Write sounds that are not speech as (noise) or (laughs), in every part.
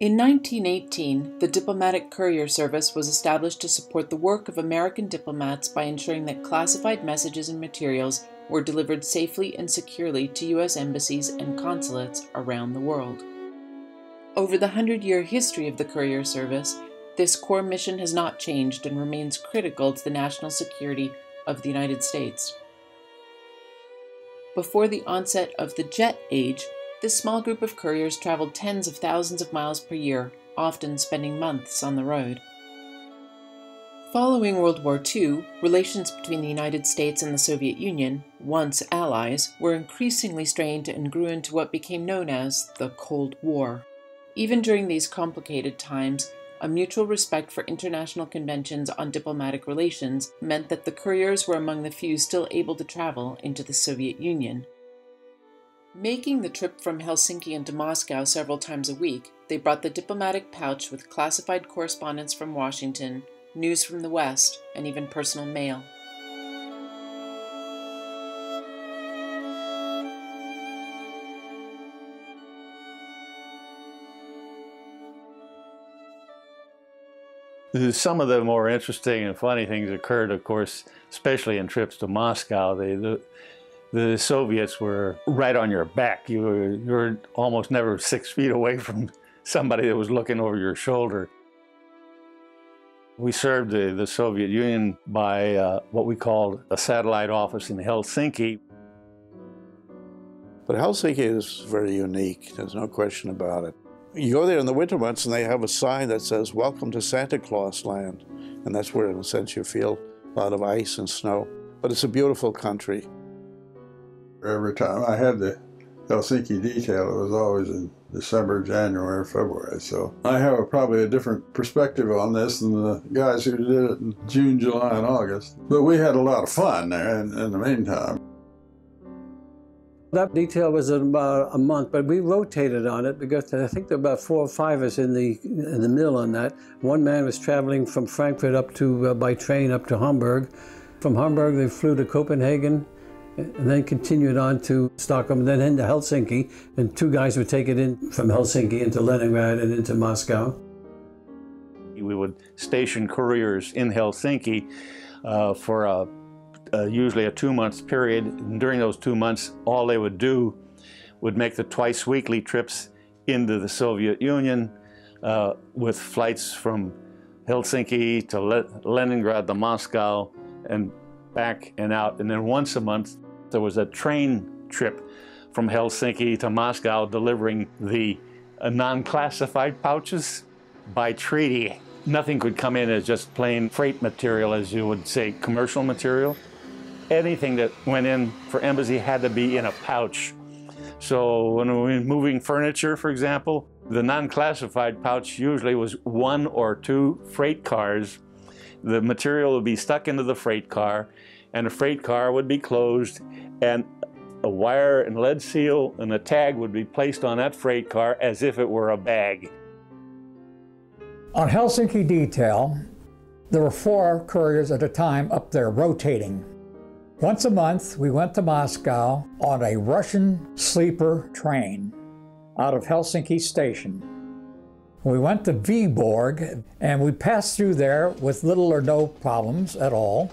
In 1918, the Diplomatic Courier Service was established to support the work of American diplomats by ensuring that classified messages and materials were delivered safely and securely to U.S. embassies and consulates around the world. Over the hundred year history of the Courier Service, this core mission has not changed and remains critical to the national security of the United States. Before the onset of the jet age, this small group of couriers traveled tens of thousands of miles per year, often spending months on the road. Following World War II, relations between the United States and the Soviet Union, once allies, were increasingly strained and grew into what became known as the Cold War. Even during these complicated times, a mutual respect for international conventions on diplomatic relations meant that the couriers were among the few still able to travel into the Soviet Union. Making the trip from Helsinki into Moscow several times a week, they brought the diplomatic pouch with classified correspondence from Washington, news from the West, and even personal mail. Some of the more interesting and funny things occurred, of course, especially in trips to Moscow. They, the, the Soviets were right on your back. You were, you were almost never six feet away from somebody that was looking over your shoulder. We served the, the Soviet Union by uh, what we called a satellite office in Helsinki. But Helsinki is very unique, there's no question about it. You go there in the winter months and they have a sign that says, Welcome to Santa Claus land. And that's where, in a sense, you feel a lot of ice and snow. But it's a beautiful country. Every time I had the Helsinki detail, it was always in December, January, February. So I have a, probably a different perspective on this than the guys who did it in June, July, and August. But we had a lot of fun there in, in the meantime. That detail was about a month, but we rotated on it because I think there were about four or five of us in the in the mill on that. One man was traveling from Frankfurt up to uh, by train up to Hamburg. From Hamburg, they flew to Copenhagen and then continued on to Stockholm, and then into Helsinki. And two guys would take it in from Helsinki into Leningrad and into Moscow. We would station couriers in Helsinki uh, for a, a, usually a two-month period. And during those two months, all they would do would make the twice weekly trips into the Soviet Union uh, with flights from Helsinki to Le Leningrad to Moscow and back and out. And then once a month, there was a train trip from Helsinki to Moscow delivering the uh, non-classified pouches by treaty. Nothing could come in as just plain freight material, as you would say, commercial material. Anything that went in for embassy had to be in a pouch. So when we were moving furniture, for example, the non-classified pouch usually was one or two freight cars. The material would be stuck into the freight car and a freight car would be closed and a wire and lead seal and a tag would be placed on that freight car as if it were a bag. On Helsinki Detail, there were four couriers at a time up there rotating. Once a month, we went to Moscow on a Russian sleeper train out of Helsinki Station. We went to Viborg and we passed through there with little or no problems at all.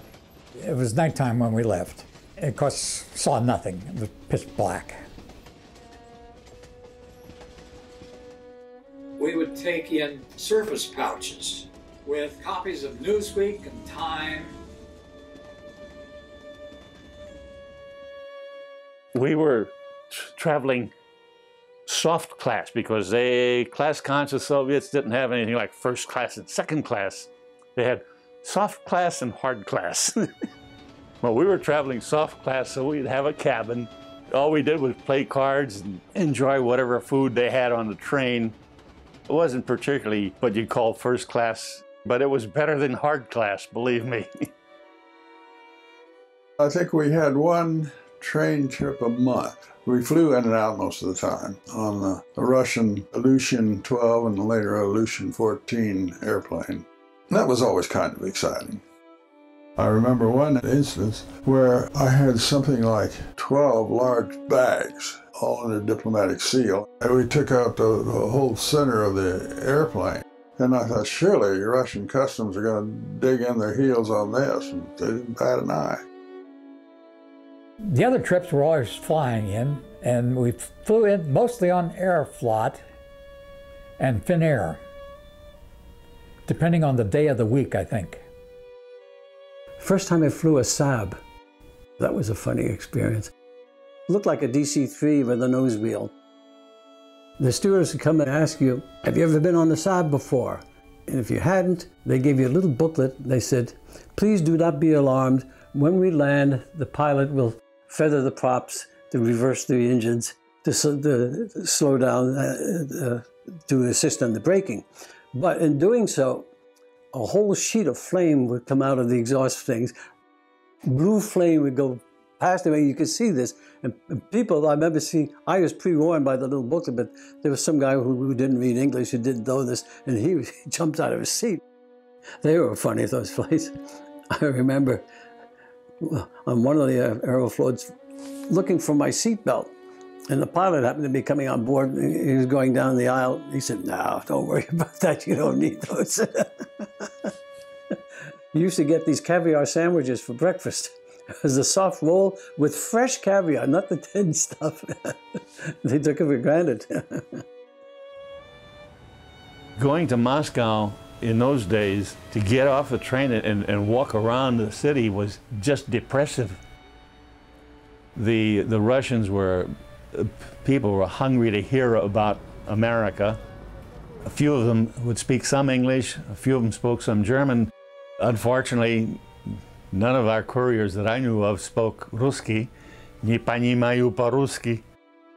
It was nighttime when we left. Of course, saw nothing. It was pitch black. We would take in surface pouches with copies of Newsweek and Time. We were traveling soft class because they class conscious Soviets didn't have anything like first class and second class. They had soft class and hard class. (laughs) well, we were traveling soft class, so we'd have a cabin. All we did was play cards and enjoy whatever food they had on the train. It wasn't particularly what you'd call first class, but it was better than hard class, believe me. (laughs) I think we had one train trip a month. We flew in and out most of the time on the, Russian Ilyushin 12 and later Ilyushin 14 airplane. That was always kind of exciting. I remember one instance where I had something like 12 large bags all under diplomatic seal. And we took out the, the whole center of the airplane. And I thought, surely Russian customs are going to dig in their heels on this. And they didn't bat an eye. The other trips were always flying in, and we flew in mostly on Aeroflot and Finnair, depending on the day of the week, I think. First time I flew a Saab, that was a funny experience. Looked like a DC-3 with a nose wheel. The stewardess would come and ask you, have you ever been on the Saab before? And if you hadn't, they gave you a little booklet. They said, please do not be alarmed. When we land, the pilot will feather the props to reverse the engines to, to slow down, uh, uh, to assist on the braking. But in doing so, a whole sheet of flame would come out of the exhaust things. Blue flame would go past and you could see this. And, people, I remember seeing, I was pre-warned by the little booklet, but there was some guy who, who didn't read English who didn't know this, and he, (laughs) he jumped out of his seat. They were funny, those flights. (laughs) I remember on one of the uh, Aeroflots looking for my seatbelt. And the pilot happened to be coming on board. He was going down the aisle. He said, No, don't worry (laughs) about that. You don't need those. (laughs) you used to get these caviar sandwiches for breakfast. (laughs) It was a soft roll with fresh caviar, not the tin stuff. they took it for granted. Going to Moscow in those days, to get off the train and, and walk around the city was just depressive. The, the Russians were, people were hungry to hear about America. A few of them would speak some English, a few of them spoke some German. Unfortunately, none of our couriers that I knew of spoke Ruski, не понимаю по-русски.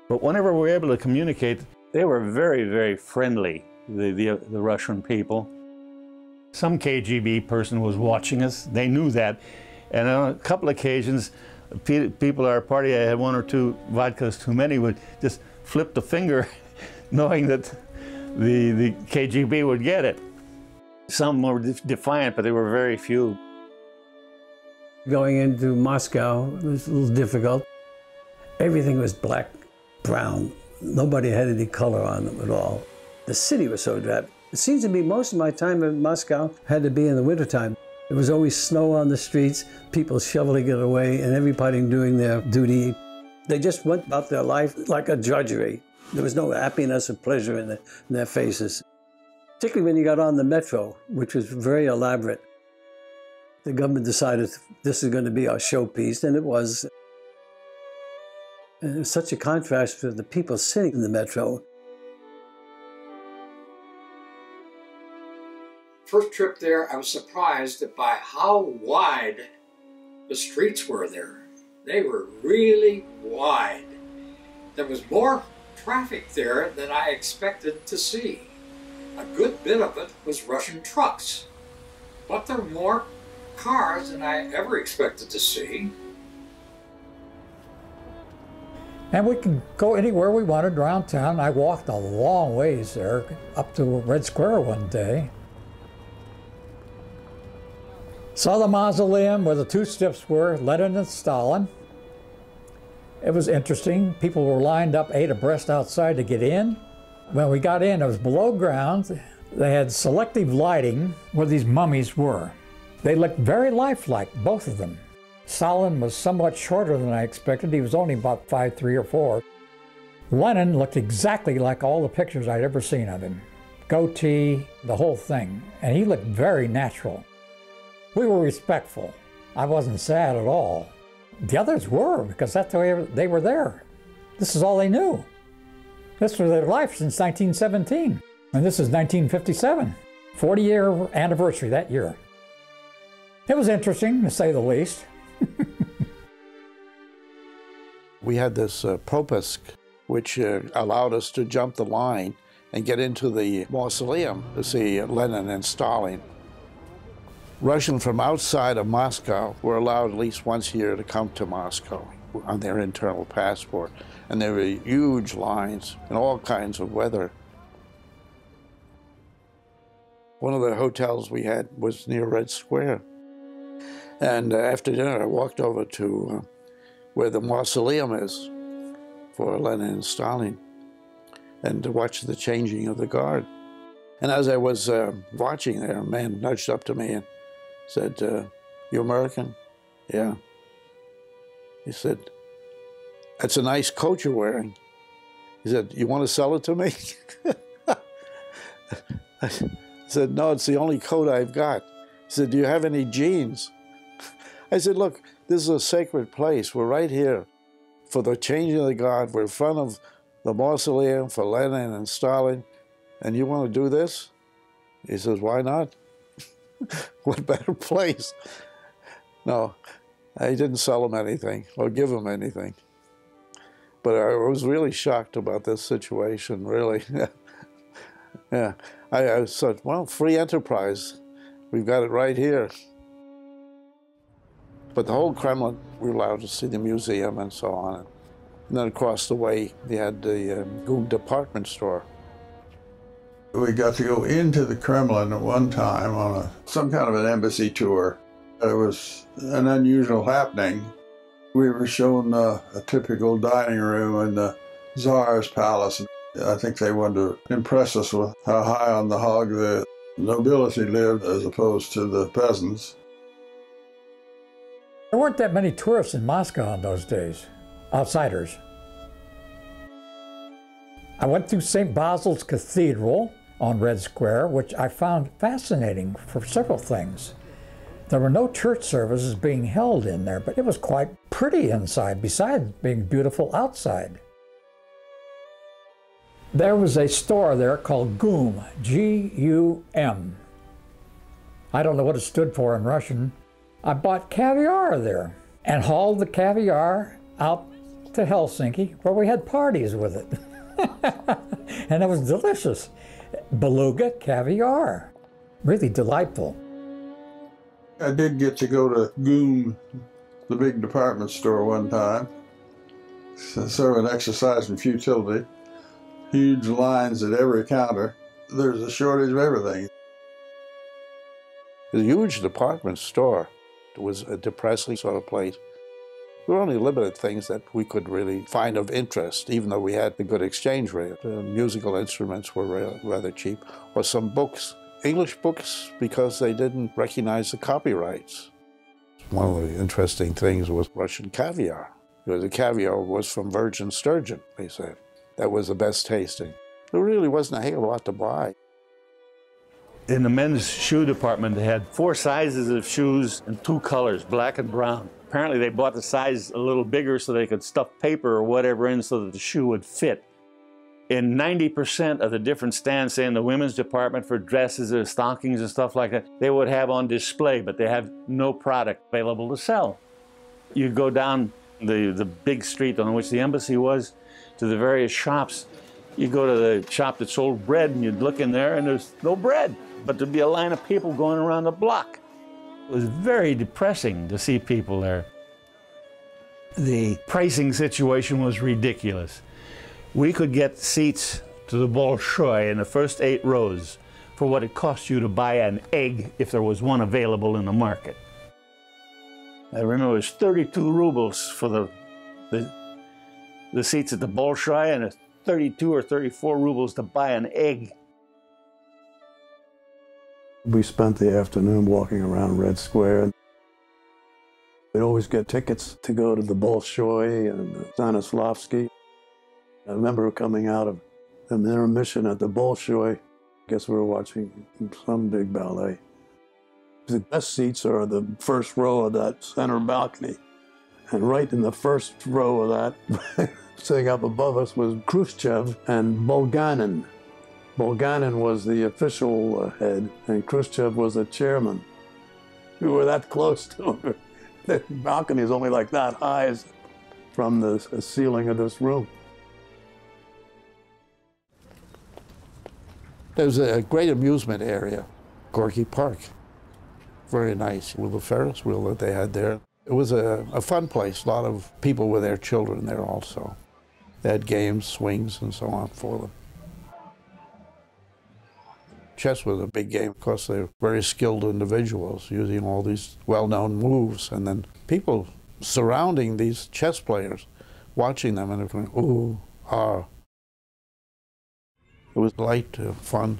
But whenever we were able to communicate, they were very, very friendly, the, the, the Russian people. Some KGB person was watching us. They knew that. And on a couple occasions, people at our party, I had one or two vodkas too many, would just flip the finger (laughs) knowing that the, the KGB would get it. Some were defiant, but there were very few. Going into Moscow was a little difficult. Everything was black, brown. Nobody had any color on them at all. The city was so drab. It seems to me most of my time in Moscow had to be in the wintertime. There was always snow on the streets, people shoveling it away, and everybody doing their duty. They just went about their life like a drudgery. There was no happiness or pleasure in, the, in their faces. Particularly when you got on the metro, which was very elaborate. The government decided this is going to be our showpiece, and it was. And it was such a contrast to the people sitting in the metro first trip there, I was surprised by how wide the streets were there. They were really wide. There was more traffic there than I expected to see. A good bit of it was Russian trucks, but there were more cars than I ever expected to see. And we could go anywhere we wanted around town. I walked a long ways there, up to Red Square one day. Saw the mausoleum where the two steps were, Lenin and Stalin. It was interesting. People were lined up eight abreast outside to get in. When we got in, it was below ground. They had selective lighting where these mummies were. They looked very lifelike, both of them. Stalin was somewhat shorter than I expected. He was only about five three or 4. Lenin looked exactly like all the pictures I'd ever seen of him. Goatee, the whole thing. And he looked very natural. We were respectful. I wasn't sad at all. The others were, because that's the way they were there. This is all they knew. This was their life since 1917. And this is 1957. 40 year anniversary that year. It was interesting, to say the least. (laughs) we had this uh, propusk, which uh, allowed us to jump the line and get into the mausoleum to see Lenin and Stalin. Russians from outside of Moscow were allowed at least once a year to come to Moscow on their internal passport. And there were huge lines in all kinds of weather. One of the hotels we had was near Red Square. And uh, after dinner, I walked over to uh, where the mausoleum is. for Lenin and Stalin and to watch the changing of the guard. And as I was uh, watching there, a man nudged up to me and said, uh, You American? Yeah. He said, That's a nice coat you're wearing. He said, You want to sell it to me? (laughs) I said, No, it's the only coat I've got. He said, Do you have any jeans? (laughs) I said, Look, this is a sacred place. We're right here for the changing of the guard. We're in front of the mausoleum for Lenin and Stalin and you want to do this? He says, why not? (laughs) what better place? No, I didn't sell him anything or give him anything. But I was really shocked about this situation, really. (laughs) yeah, I, I said, well, free enterprise. We've got it right here. But the whole Kremlin, we were allowed to see the museum and so on. And then across the way, they had the um, GUM department store. We got to go into the Kremlin at one time on a, some kind of an embassy tour. It was an unusual happening. We were shown a typical dining room in the Tsar's palace. I think they wanted to impress us with how high on the hog the nobility lived as opposed to the peasants. There weren't that many tourists in Moscow in those days, outsiders. I went through St. Basil's Cathedral, on Red Square, which I found fascinating for several things. There were no church services being held in there, but it was quite pretty inside, besides being beautiful outside. There was a store there called GUM, G U M. I don't know what it stood for in Russian. I bought caviar there and hauled the caviar out to Helsinki where we had parties with it. (laughs) and it was delicious beluga caviar. Really delightful. I did get to go to GUM, the big department store, one time. sort of an exercise in futility. Huge lines at every counter. There's a shortage of everything. The huge department store was a depressing sort of place. There were only limited things that we could really find of interest, even though we had a good exchange rate. Musical instruments were rather cheap, or some books. English books because they didn't recognize the copyrights. One of the interesting things was Russian caviar. Because The caviar was from virgin sturgeon, they said. That was the best tasting. There really wasn't a heck of a lot to buy. In the men's shoe department, they had four sizes of shoes and two colors, black and brown. Apparently they bought the size a little bigger so they could stuff paper or whatever in so that the shoe would fit. In 90% of the different stands, say in the women's department for dresses or stockings and stuff like that, they would have on display, but they have no product available to sell. You go down the, the big street on which the embassy was to the various shops. You go to the shop that sold bread and you'd look in there and there's no bread, but there'd be a line of people going around the block. It was very depressing to see people there. The pricing situation was ridiculous. We could get seats to the Bolshoi in the first eight rows for what it cost you to buy an egg if there was one available in the market. I remember it was 32 rubles for the, the, the seats at the Bolshoi and 32 or 34 rubles to buy an egg. We spent the afternoon walking around Red Square. We'd always get tickets to go to the Bolshoi and Stanislavski. I remember coming out of an intermission at the Bolshoi. I guess we were watching some big ballet. The best seats are the first row of that center balcony. And right in the first row of that, (laughs) sitting up above us was Khrushchev and Bulganin. Bulganin was the official uh, head, and Khrushchev was the chairman. We were that close to him. (laughs) The balcony is only like that high from the ceiling of this room. There's a great amusement area, Gorky Park. Very nice with the Ferris wheel that they had there. It was a, a fun place. A lot of people with their children there also. They had games, swings, and so on for them. Chess was a big game because they're very skilled individuals using all these well known moves. And then people surrounding these chess players watching them and going, ooh, ah. It was light, uh, fun.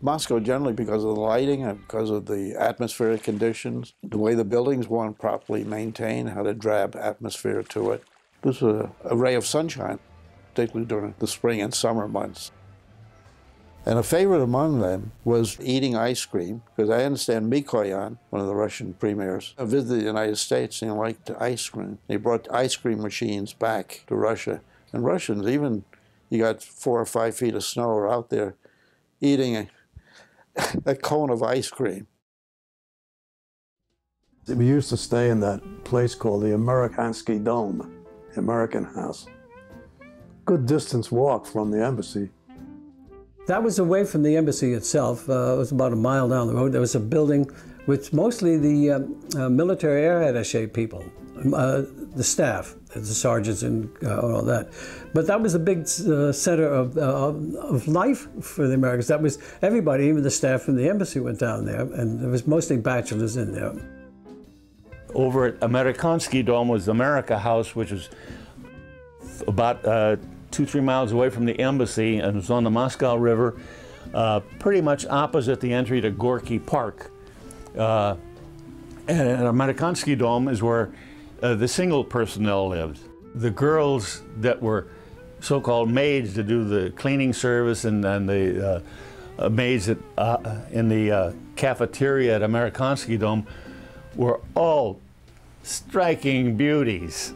Moscow generally because of the lighting and because of the atmospheric conditions, the way the buildings weren't properly maintained, had a drab atmosphere to it. This was a, a ray of sunshine, particularly during the spring and summer months. And a favorite among them was eating ice cream, because I understand Mikoyan, one of the Russian premiers, visited the United States and he liked ice cream. He brought ice cream machines back to Russia. And Russians, even you got four or five feet of snow, are out there eating a, (laughs) a cone of ice cream. We used to stay in that place called the Amerikansky Dome, American House. Good distance walk from the embassy. That was away from the embassy itself. Uh, it was about a mile down the road. There was a building with mostly the um, uh, military air attache people, um, uh, the staff, the sergeants and uh, all that. But that was a big uh, center of, uh, of life for the Americans. That was everybody, even the staff from the embassy went down there, and there was mostly bachelors in there. Over at Amerikansky Dome was America House, which was about two, three miles away from the embassy and was on the Moscow River, uh, pretty much opposite the entry to Gorky Park. Uh, and, and Amerikansky Dome is where uh, the single personnel lived. The girls that were so-called maids to do the cleaning service and, and the uh, maids at, uh, in the uh, cafeteria at Amerikansky Dome were all striking beauties.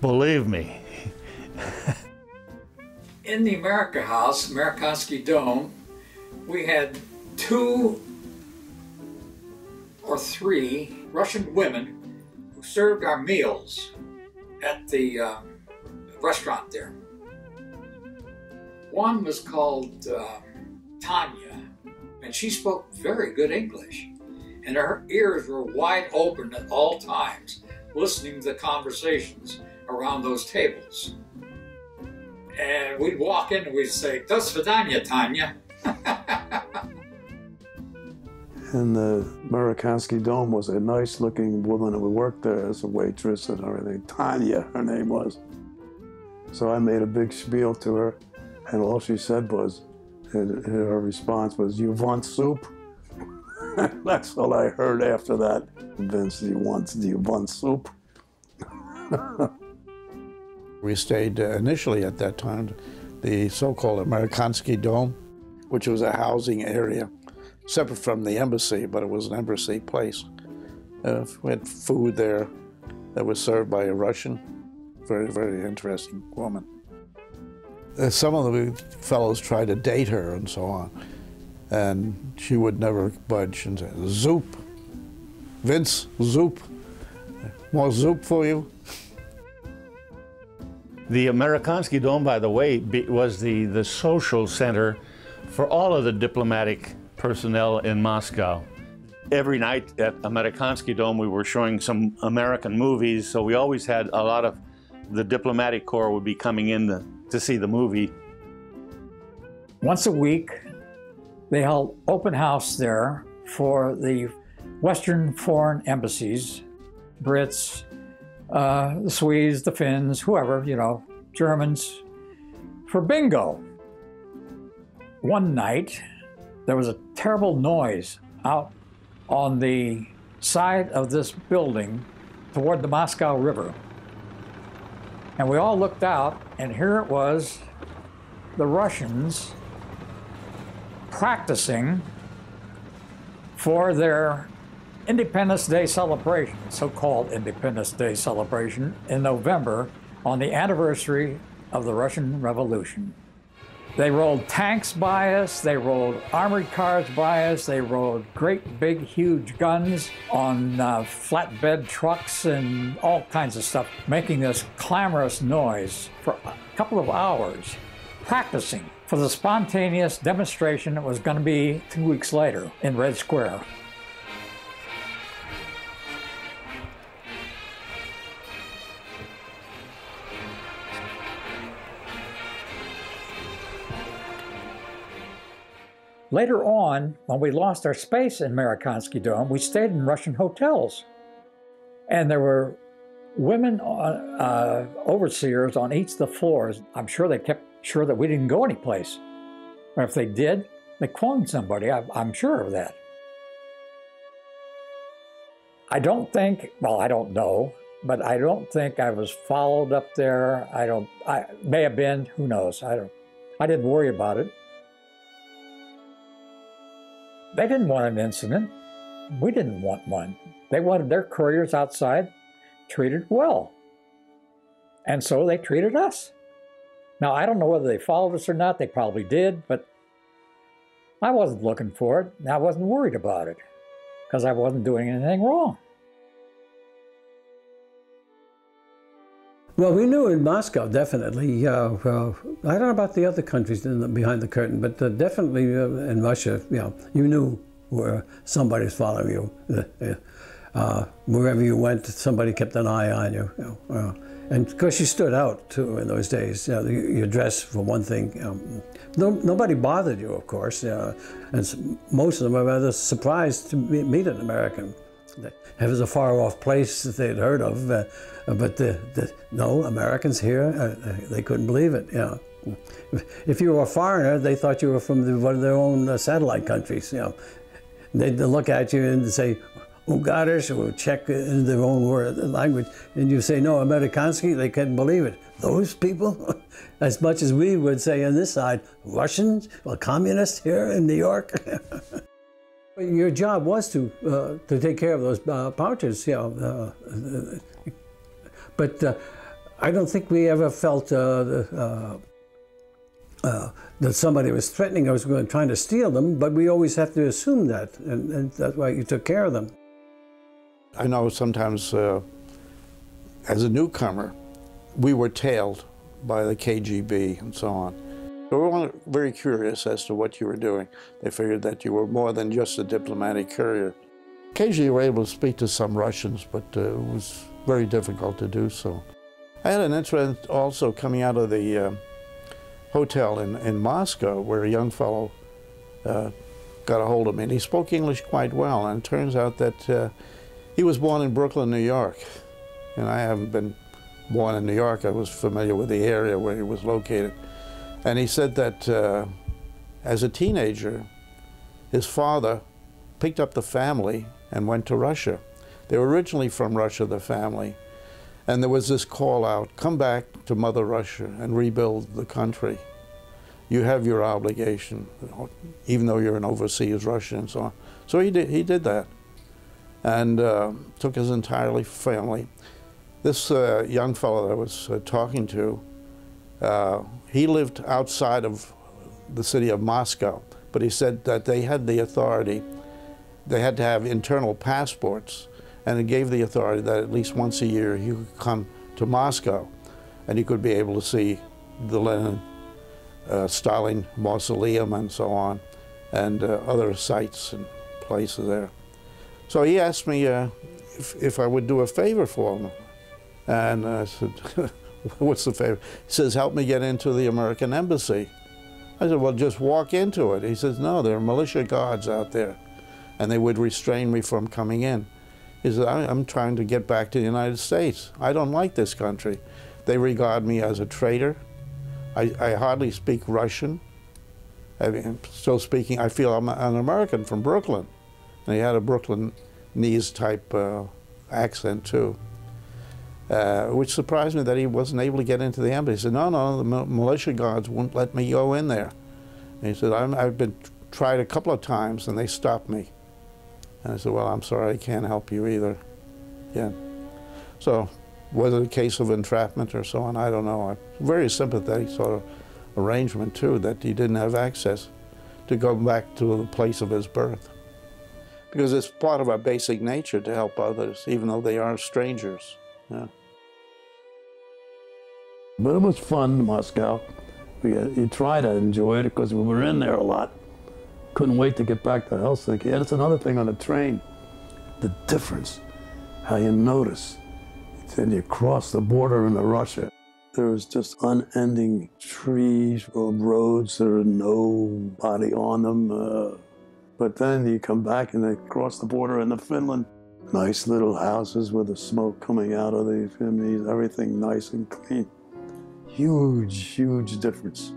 Believe me, (laughs) in the America House, Amerikansky Dome, we had two or three Russian women who served our meals at the um, restaurant there. One was called uh, Tanya, and she spoke very good English, and her ears were wide open at all times, listening to the conversations around those tables. And we'd walk in and we'd say, Do svidanya, Tanya. (laughs) and the Amerikansky Dome was a nice looking woman who worked there as a waitress and everything. Tanya, her name was. So I made a big spiel to her, and all she said was, and her response was, You want soup? (laughs) That's all I heard after that. Vince, do you want, do you want soup? (laughs) We stayed uh, initially at that time, the so-called Amerikansky Dome, which was a housing area, separate from the embassy, but it was an embassy place. Uh, we had food there that was served by a Russian, very, very interesting woman. Uh, some of the fellows tried to date her and so on, and she would never budge and say, Zoop, Vince, Zoop, more Zoop for you? The Amerikansky Dome, by the way, was the, the social center for all of the diplomatic personnel in Moscow. Every night at Amerikansky Dome, we were showing some American movies, so we always had a lot of the diplomatic corps would be coming in the, to see the movie. Once a week, they held open house there for the Western foreign embassies, Brits, uh, the Swedes, the Finns, whoever, you know, Germans, for bingo. One night, there was a terrible noise out on the side of this building toward the Moscow River. And we all looked out, and here it was the Russians practicing for their Independence Day celebration, so-called Independence Day celebration, in November on the anniversary of the Russian Revolution. They rolled tanks by us, they rolled armored cars by us, they rolled great big huge guns on uh, flatbed trucks and all kinds of stuff, making this clamorous noise for a couple of hours, practicing for the spontaneous demonstration that was going to be two weeks later in Red Square. Later on, when we lost our space in Amerikansky Dome, we stayed in Russian hotels. And there were women uh, uh, overseers on each of the floors, I'm sure they kept sure that we didn't go anyplace. Or if they did, they cloned somebody. I, I'm sure of that. I don't think, well, I don't know, but I don't think I was followed up there. I don't, I may have been, who knows? I don't, I didn't worry about it. They didn't want an incident. We didn't want one. They wanted their couriers outside treated well. And so they treated us. Now, I don't know whether they followed us or not. They probably did, but I wasn't looking for it. I wasn't worried about it because I wasn't doing anything wrong. Well, we knew in Moscow, definitely. Uh, well, I don't know about the other countries the, behind the curtain, but uh, definitely uh, in Russia, you know, you knew where somebody's following you. Uh, uh, wherever you went, somebody kept an eye on you. you know, uh, and of course, you stood out too in those days. You know, your dress, for one thing. No, nobody bothered you, of course. and most of them were rather surprised to meet an American. It was a far off place that they'd heard of, but the, the, no, Americans here, uh, uh, they couldn't believe it. You know. If you were a foreigner, they thought you were from the, one of their own uh, satellite countries. You know. They'd look at you and say, Ungarisch, or Czech in their own word, language, and you say, no, Amerikansky, they couldn't believe it. Those people, (laughs) as much as we would say on this side, Russians, well, communists here in New York. (laughs) Your job was to uh, to take care of those uh, pouches, you know. Uh, but uh, I don't think we ever felt uh, uh, that somebody was threatening us, going trying to steal them. But we always have to assume that, and, and that's why you took care of them. I know sometimes, as a newcomer, we were tailed by the KGB and so on. They were very curious as to what you were doing. They figured that you were more than just a diplomatic courier. Occasionally you were able to speak to some Russians, but uh, it was very difficult to do so. I had an incident also coming out of the uh, hotel in, in Moscow where a young fellow uh, got a hold of me, and he spoke English quite well, and it turns out that uh, he was born in Brooklyn, New York, and I haven't been born in New York. I was familiar with the area where he was located. And he said that uh, as a teenager, his father picked up the family and went to Russia. They were originally from Russia, the family. And there was this call out come back to Mother Russia and rebuild the country. You have your obligation, even though you're an overseas Russian and so on. So he did, he did that and uh, took his entire family. This uh, young fellow that I was uh, talking to, uh, he lived outside of the city of Moscow, but he said that they had the authority, they had to have internal passports, and it gave the authority that at least once a year he could come to Moscow and he could be able to see the Lenin, uh, Stalin mausoleum and so on, and uh, other sites and places there. So he asked me uh, if, if I would do a favor for him. And I said, (laughs) What's the favor? He says, help me get into the American embassy. I said, well, just walk into it. He says, no, there are militia guards out there, and they would restrain me from coming in. He said, I'm trying to get back to the United States. I don't like this country. They regard me as a traitor. I, I hardly speak Russian. I mean, still speaking, I feel I'm an American from Brooklyn. And he had a Brooklynese type uh, accent too uh, which surprised me that he wasn't able to get into the embassy. He said, no, no, the militia guards won't let me go in there. And he said, i have been tried a couple of times and they stopped me. And I said, well, I'm sorry, I can't help you either. Yeah. So was it a case of entrapment or so on? I don't know. A very sympathetic sort of arrangement, too, that he didn't have access to go back to the place of his birth. Because it's part of our basic nature to help others, even though they are strangers. Yeah. But it was fun, Moscow. We, uh, you try to enjoy it because we were in there a lot. Couldn't wait to get back to Helsinki. And it's another thing on the train, the difference, how you notice. Then you cross the border into Russia. There was just unending trees or roads. There was nobody on them. Uh, but then you come back and they cross the border into Finland Nice little houses with the smoke coming out of the chimneys, everything nice and clean. Huge, huge difference.